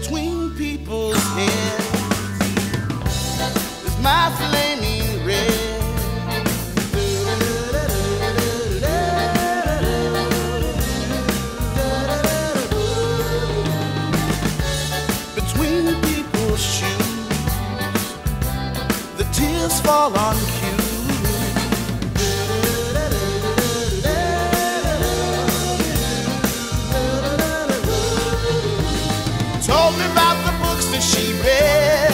between people's heads is my flaming red. Between people's shoes, the tears fall on cue. The she read.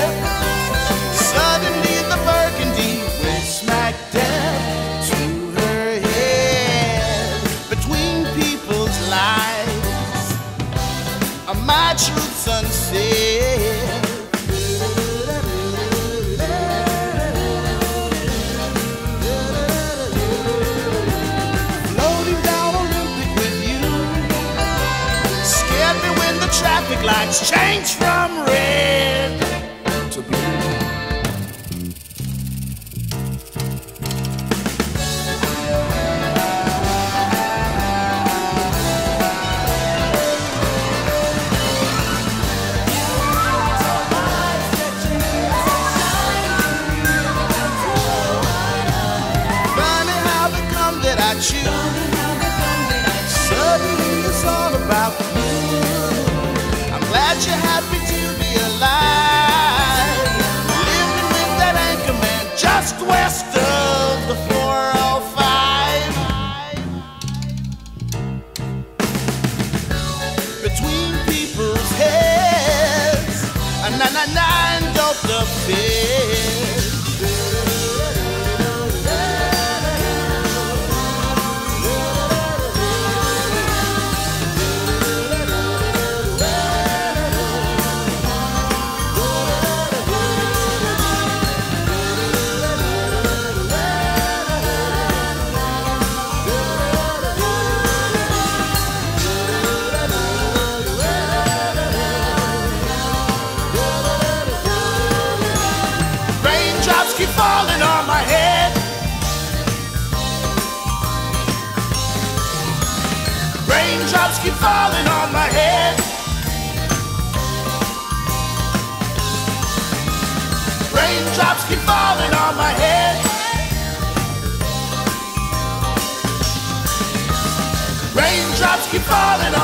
Suddenly the burgundy went smack dab to her head. Between people's lives, my truths unsaid. Me when the traffic lights change from red to blue. Suddenly it's all about nine nine nine dope the feds. Raindrops keep falling on my head. Raindrops keep falling on my head. Raindrops keep falling